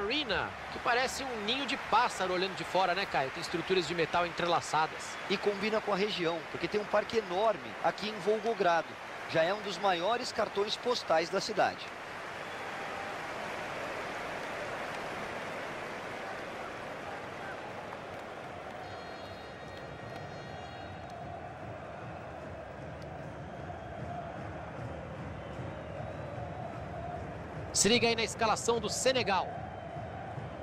tribuna, que parece um ninho de pássaro olhando de fora, né, Caio? Tem estruturas de metal entrelaçadas. E combina com a região, porque tem um parque enorme aqui em Volgogrado. Já é um dos maiores cartões postais da cidade. Se liga aí na escalação do Senegal.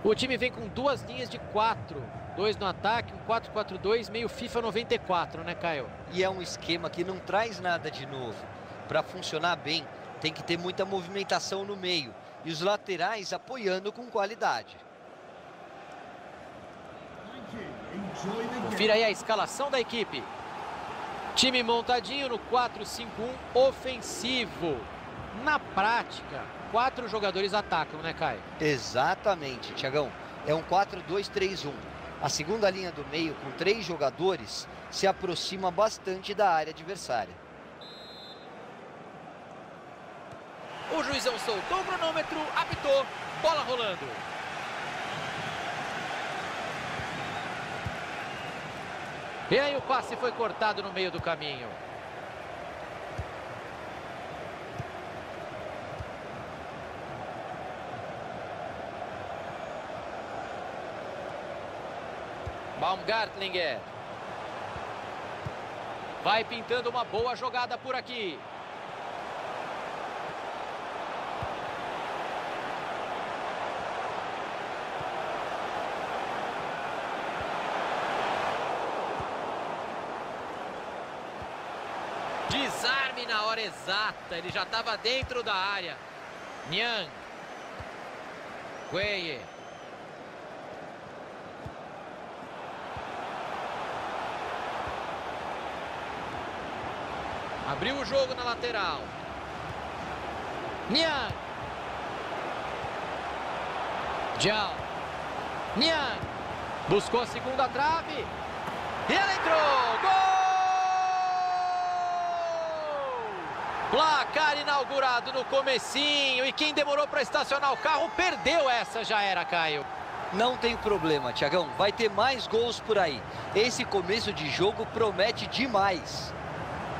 O time vem com duas linhas de quatro. Dois no ataque, um 4-4-2, meio FIFA 94, né, Caio? E é um esquema que não traz nada de novo. Para funcionar bem, tem que ter muita movimentação no meio. E os laterais apoiando com qualidade. Confira aí a escalação da equipe. Time montadinho no 4-5-1 ofensivo. Na prática, quatro jogadores atacam, né, Caio? Exatamente, Tiagão. É um 4-2-3-1. A segunda linha do meio, com três jogadores, se aproxima bastante da área adversária. O juizão soltou o cronômetro, apitou, bola rolando. E aí o passe foi cortado no meio do caminho. Baumgartlinger. Vai pintando uma boa jogada por aqui. Desarme na hora exata. Ele já estava dentro da área. Niang. Gueye. Abriu o jogo na lateral. Niang. Jiao. Niang. Buscou a segunda trave. E ela entrou. Gol! Placar inaugurado no comecinho. E quem demorou para estacionar o carro perdeu essa já era, Caio. Não tem problema, Tiagão. Vai ter mais gols por aí. Esse começo de jogo promete demais.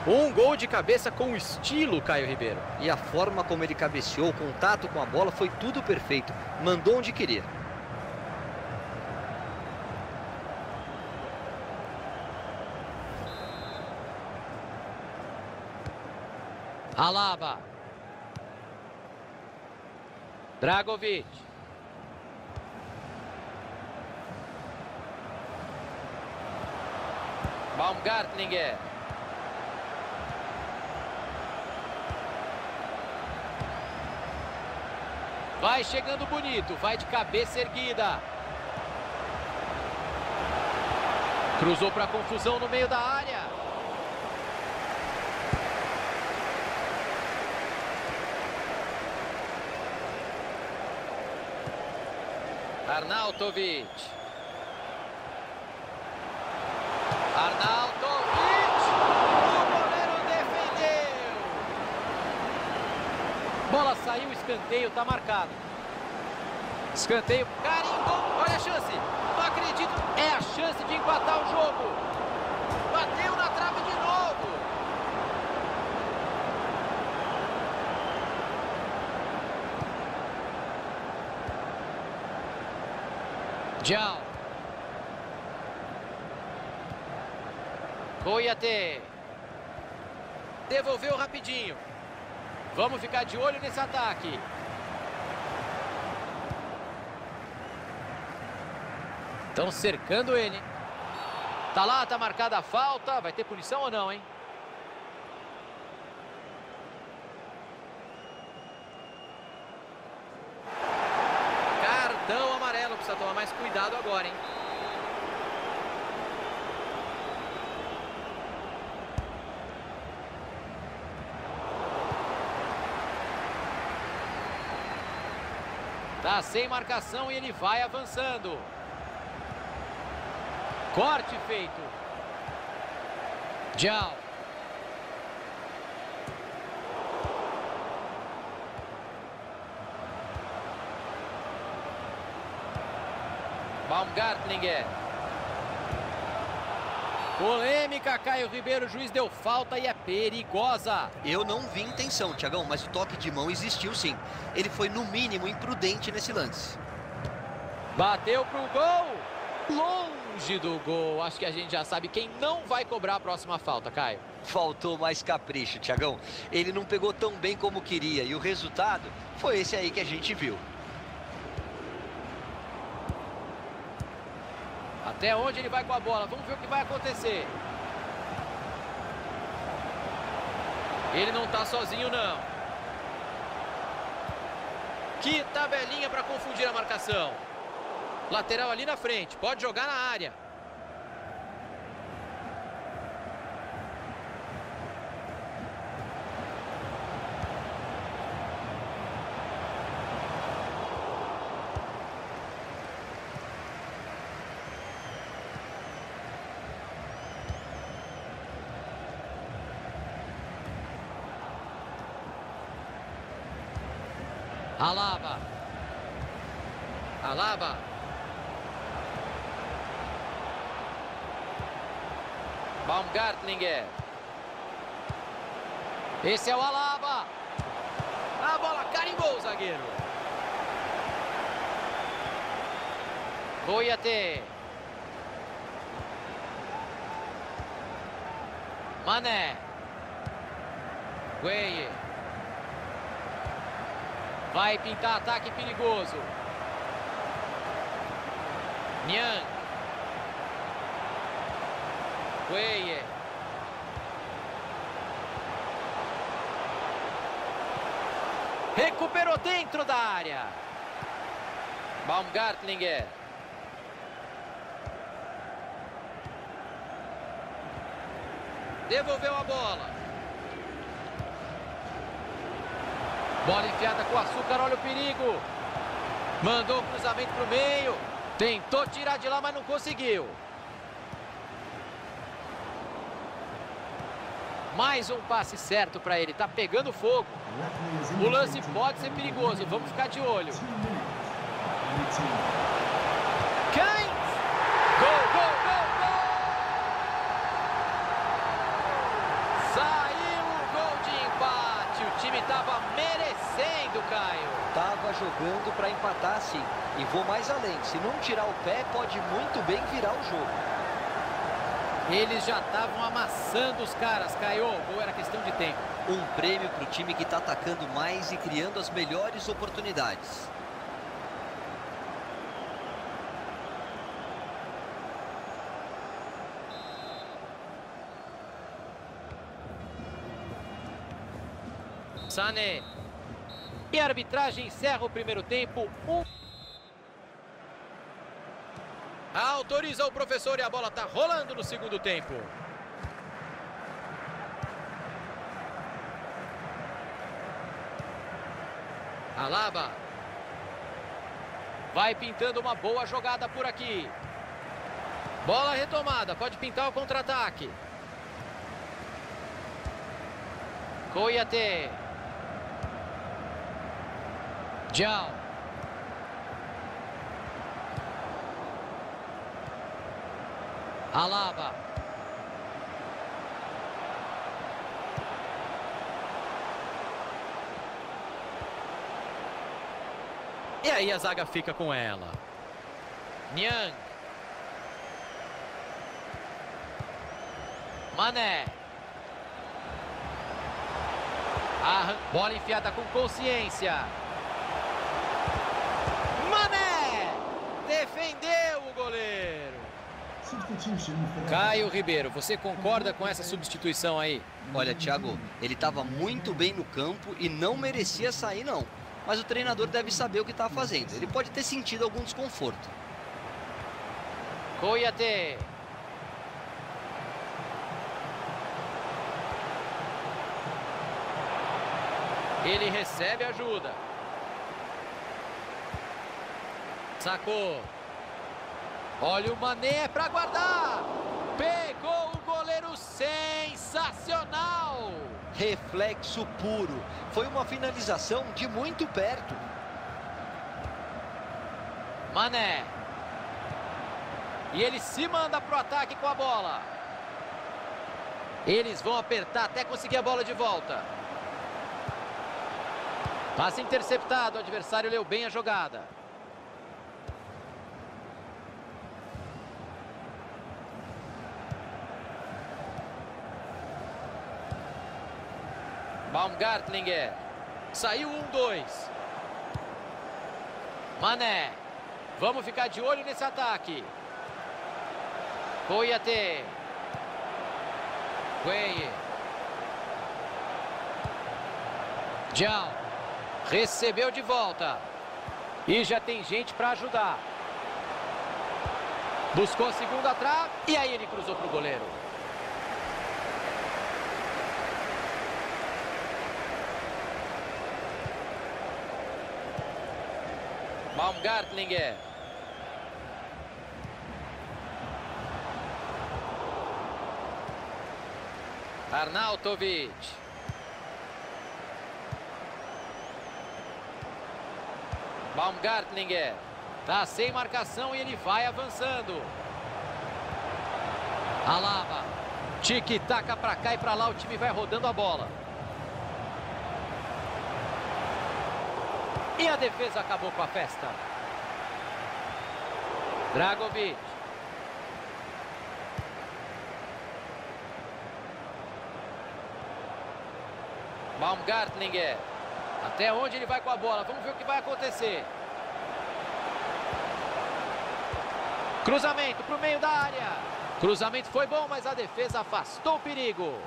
Um gol de cabeça com estilo, Caio Ribeiro. E a forma como ele cabeceou, o contato com a bola, foi tudo perfeito. Mandou onde queria. Alaba. Dragovic. Baumgartlinger. Vai chegando bonito, vai de cabeça erguida. Cruzou para confusão no meio da área. Arnautovic. O goleiro defendeu. Bola saiu, escanteio, tá marcado. Escanteio, carimbou. Olha a chance. Não acredito. É a chance de empatar o jogo. Bateu na trave de novo. Tchau. Coiate. Devolveu rapidinho. Vamos ficar de olho nesse ataque. Estão cercando ele. Tá lá, tá marcada a falta. Vai ter punição ou não, hein? Cartão amarelo. Precisa tomar mais cuidado agora, hein? Tá sem marcação e ele vai avançando. Corte feito. Tchau. Baumgartlinger. Polêmica, Caio Ribeiro, o juiz deu falta e é perigosa. Eu não vi intenção, Tiagão, mas o toque de mão existiu sim. Ele foi no mínimo imprudente nesse lance. Bateu pro gol. Longe do gol. Acho que a gente já sabe quem não vai cobrar a próxima falta, Caio. Faltou mais capricho, Tiagão. Ele não pegou tão bem como queria e o resultado foi esse aí que a gente viu. Até onde ele vai com a bola? Vamos ver o que vai acontecer. Ele não está sozinho, não. Que tabelinha para confundir a marcação. Lateral ali na frente. Pode jogar na área. Alaba. Alaba. Baumgartlinger. Esse é o Alaba. A bola carimbou o zagueiro. Boiate. Mané. Gueye. Vai pintar ataque perigoso. Niang. Gueye. Recuperou dentro da área. Baumgartlinger. Devolveu a bola. Bola enfiada com açúcar, olha o perigo. Mandou o cruzamento para o meio. Tentou tirar de lá, mas não conseguiu. Mais um passe certo para ele. Tá pegando fogo. O lance pode ser perigoso. Vamos ficar de olho. Cães! Gol, gol, gol, gol! Saiu o gol de empate. O time estava merecendo, Caio. Tava jogando para empatar sim. E vou mais além. Se não tirar o pé, pode muito bem virar o jogo. Eles já estavam amassando os caras, Caio. Ou era questão de tempo. Um prêmio para o time que está atacando mais e criando as melhores oportunidades. Sané. E a arbitragem encerra o primeiro tempo. Um... Autoriza o professor e a bola está rolando no segundo tempo. Alaba. Vai pintando uma boa jogada por aqui. Bola retomada, pode pintar o contra-ataque. Coiate. Tchau. Alaba. E aí a zaga fica com ela. Niang. Mané. Arran bola enfiada com consciência. Mané! Defendeu o goleiro. Caio Ribeiro, você concorda com essa substituição aí? Olha, Thiago, ele estava muito bem no campo e não merecia sair, não. Mas o treinador deve saber o que está fazendo. Ele pode ter sentido algum desconforto. Coiate. Ele recebe ajuda. Sacou. Olha o Mané para guardar. Pegou o goleiro sensacional. Reflexo puro. Foi uma finalização de muito perto. Mané. E ele se manda para o ataque com a bola. Eles vão apertar até conseguir a bola de volta. Passe interceptado, o adversário leu bem a jogada. Baumgartlinger. Saiu um, dois. Mané. Vamos ficar de olho nesse ataque. Coiate. Gueye. Tchau. Recebeu de volta. E já tem gente para ajudar. Buscou a segunda trave. E aí ele cruzou para o goleiro. Baumgartlinger. Arnautovic. Baumgartlinger. Tá sem marcação e ele vai avançando. Alaba. Tic-taca para cá e para lá. O time vai rodando a bola. E a defesa acabou com a festa. Dragovic. Baumgartlinger. Até onde ele vai com a bola? Vamos ver o que vai acontecer. Cruzamento para o meio da área. Cruzamento foi bom, mas a defesa afastou o perigo.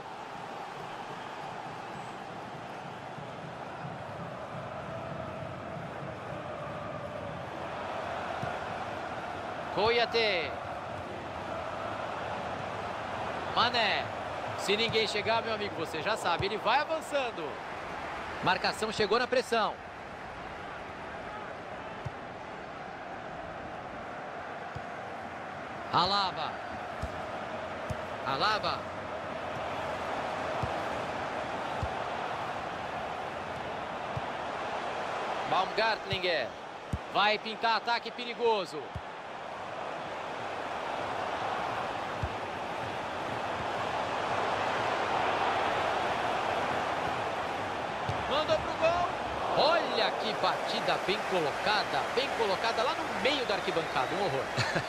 Coiate. Mané. Se ninguém chegar, meu amigo, você já sabe, ele vai avançando. Marcação chegou na pressão. Alaba. Alaba. Baumgartlinger. Vai pintar ataque perigoso. Mandou pro gol. Olha que batida bem colocada, bem colocada lá no meio da arquibancada, um horror.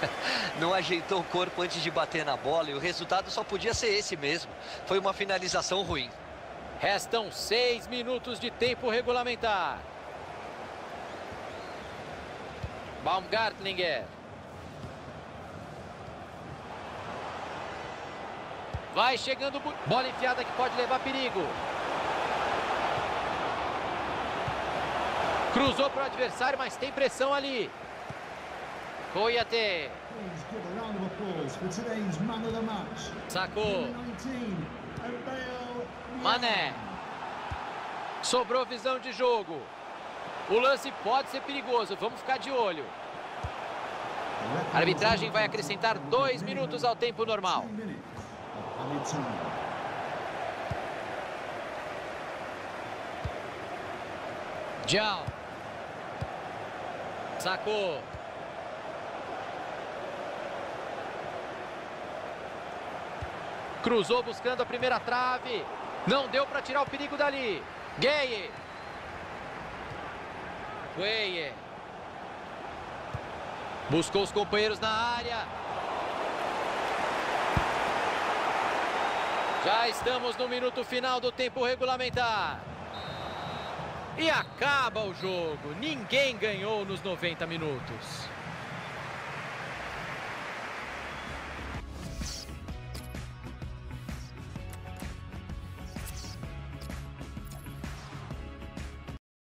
Não ajeitou o corpo antes de bater na bola e o resultado só podia ser esse mesmo. Foi uma finalização ruim. Restam seis minutos de tempo regulamentar. Baumgartlinger. Vai chegando, bola enfiada que pode levar perigo. Cruzou para o adversário, mas tem pressão ali. Coiate. Sacou. Mané. Sobrou visão de jogo. O lance pode ser perigoso. Vamos ficar de olho. A arbitragem vai acrescentar dois minutos ao tempo normal. Tchau. Sacou. Cruzou buscando a primeira trave. Não deu para tirar o perigo dali. Gueye. Gueye. Buscou os companheiros na área. Já estamos no minuto final do tempo regulamentar. E acaba o jogo. Ninguém ganhou nos 90 minutos.